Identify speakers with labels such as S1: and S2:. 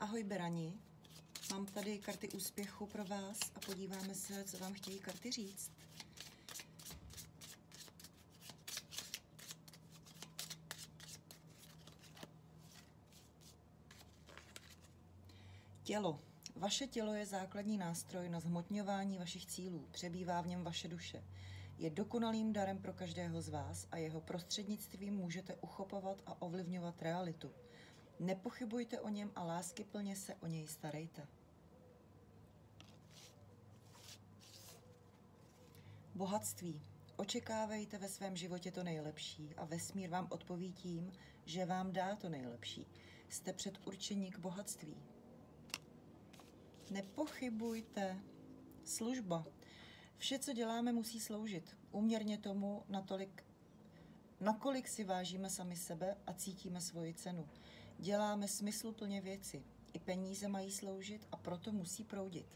S1: Ahoj Berani, mám tady karty úspěchu pro vás a podíváme se, co vám chtějí karty říct. Tělo. Vaše tělo je základní nástroj na zhmotňování vašich cílů, přebývá v něm vaše duše. Je dokonalým darem pro každého z vás a jeho prostřednictvím můžete uchopovat a ovlivňovat realitu. Nepochybujte o něm a lásky plně se o něj starejte. Bohatství. Očekávejte ve svém životě to nejlepší a vesmír vám odpoví tím, že vám dá to nejlepší. Jste předurčení k bohatství. Nepochybujte. Služba. Vše, co děláme, musí sloužit. Uměrně tomu, natolik, nakolik si vážíme sami sebe a cítíme svoji cenu. Děláme smysluplně věci. I peníze mají sloužit a proto musí proudit.